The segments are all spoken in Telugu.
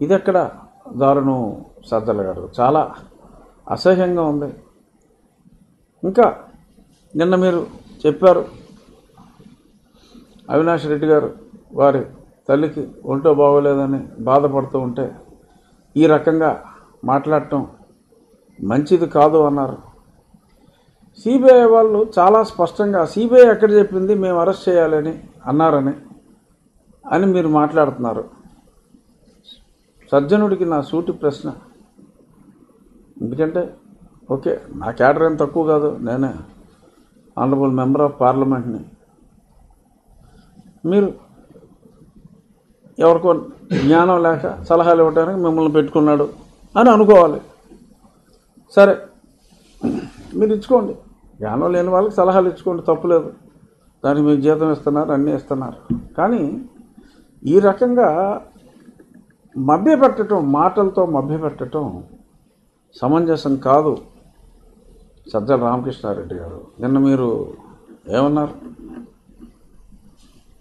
ఇది ఎక్కడ దారుణం సజ్జల గారు? చాలా అసహ్యంగా ఉంది. ఇంకా నిన్న మీరు చెప్పారు అవినాష్ రెడ్డి గారు వారి తల్లికి ఒంటో బాగోలేదని బాధపడుతూ ఉంటే ఈ రకంగా మాట్లాడటం మంచిది కాదు అన్నారు. సిబిఐ వాళ్ళు చాలా స్పష్టంగా సిబిఐ ఎక్కడ చెప్పింది? మేము అరెస్ట్ చేయాలని అన్నారని అని మీరు మాట్లాడుతున్నారు. సజ్జనుడికి నా సూటి ప్రశ్న. ఎందుకంటే ఓకే నా క్యాడర్ ఏం తక్కువ కాదు నేనే ఆనరబుల్ మెంబర్ ఆఫ్ పార్లమెంట్ని. మీరు ఎవరికో జ్ఞానం లేక సలహాలు ఇవ్వడానికి మిమ్మల్ని పెట్టుకున్నాడు అని అనుకోవాలి. సరే మీరు ఇచ్చుకోండి. జ్ఞానం లేని వాళ్ళకి సలహాలు ఇచ్చుకోండి తప్పులేదు దానికి మీకు జీతం ఇస్తున్నారు అన్నీ ఇస్తున్నారు. కానీ ఈ రకంగా మభ్యపెట్టడం మాటలతో మభ్యపెట్టడం సమంజసం కాదు. సజ్జల రామకృష్ణారెడ్డి గారు నిన్న మీరు ఏమన్నారు?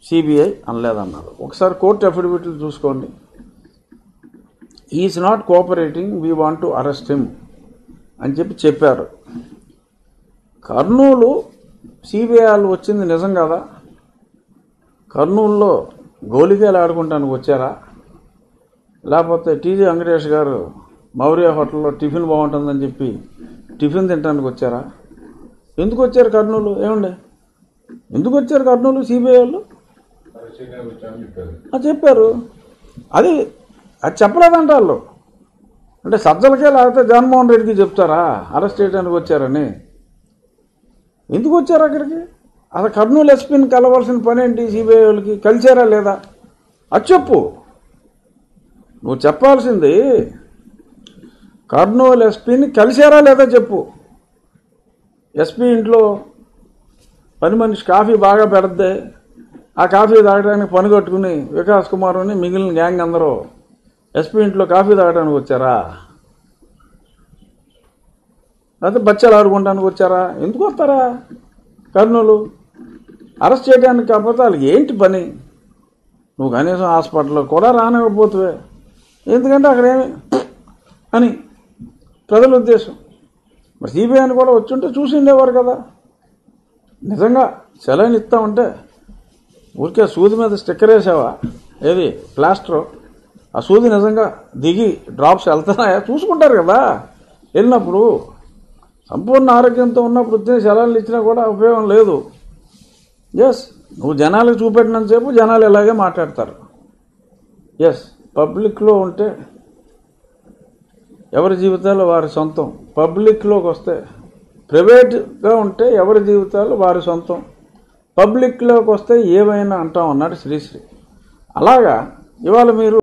సిబిఐ అనలేదన్నారు. ఒకసారి కోర్టు అఫిడవిట్లు చూసుకోండి. Is not cooperating we want to arrest him అని చెప్పి చెప్పారు. కర్నూలు సిబిఐ వాళ్ళు వచ్చింది నిజం కదా? కర్నూలులో గోలికేలు ఆడుకుంటానికి వచ్చారా? లేకపోతే టీజీ వెంకటేష్ గారు మౌర్య హోటల్లో టిఫిన్ బాగుంటుందని చెప్పి టిఫిన్ తినడానికి వచ్చారా? ఎందుకు వచ్చారు కర్నూలు? ఏమండి? ఎందుకు వచ్చారు కర్నూలు సిబిఐ వాళ్ళు? చెప్పారు. అది అది చెప్పలేదంట వాళ్ళు అంటే సజ్జలకే లేకపోతే జగన్మోహన్ రెడ్డికి చెప్తారా? అరెస్ట్ చేయడానికి వచ్చారని. ఎందుకు వచ్చారు అక్కడికి? అసలు కర్నూలు ఎస్పీని కలవాల్సిన పని ఏంటి సిబిఐ వాళ్ళకి? కలిసారా లేదా? అది చెప్పు. నువ్వు చెప్పాల్సింది కర్నూలు ఎస్పీని కలిసారా లేదా చెప్పు. ఎస్పీ ఇంట్లో పని మనిషి కాఫీ బాగా పెడద్దే ఆ కాఫీ తాగడానికి పని కట్టుకుని వికాస్ కుమార్ అని మిగిలిన గ్యాంగ్ అందరూ ఎస్పీ ఇంట్లో కాఫీ తాగడానికి వచ్చారా? లేకపోతే బచ్చాలు ఆడుకోవడానికి వచ్చారా? ఎందుకు వస్తారా? కర్నూలు అరెస్ట్ చేయడానికి కాకపోతే వాళ్ళకి ఏంటి పని? నువ్వు కనీసం హాస్పిటల్లో కూడా రానివ్వకపోతువే ఎందుకంటే అక్కడేమి అని ప్రజల ఉద్దేశం. మరి సిబిఐని కూడా వచ్చుంటే చూసి ఉండేవారు కదా. నిజంగా సెలైన్ ఇస్తా ఉంటే ఊరికే సూది మీద స్టిక్కర్ వేసావా? ఏది? ప్లాస్టర్? ఆ సూది నిజంగా దిగి డ్రాప్స్ వెళ్తున్నాయా? చూసుకుంటారు కదా. వెళ్ళినప్పుడు సంపూర్ణ ఆరోగ్యంతో ఉన్నప్పుడు వచ్చిన సెలవులు ఇచ్చినా కూడా ఉపయోగం లేదు. ఎస్ నువ్వు జనాలకు చూపెట్టినంతసేపు జనాలు ఇలాగే మాట్లాడతారు. ఎస్ పబ్లిక్లో ఉంటే ఎవరి జీవితాలు వారి సొంతం. పబ్లిక్లోకి వస్తే ప్రైవేట్గా ఉంటే ఎవరి జీవితాలు వారి సొంతం. పబ్లిక్లోకి వస్తే ఏమైనా అంటాం అన్నాడు శ్రీశ్రీ. అలాగా? ఇవాళ మీరు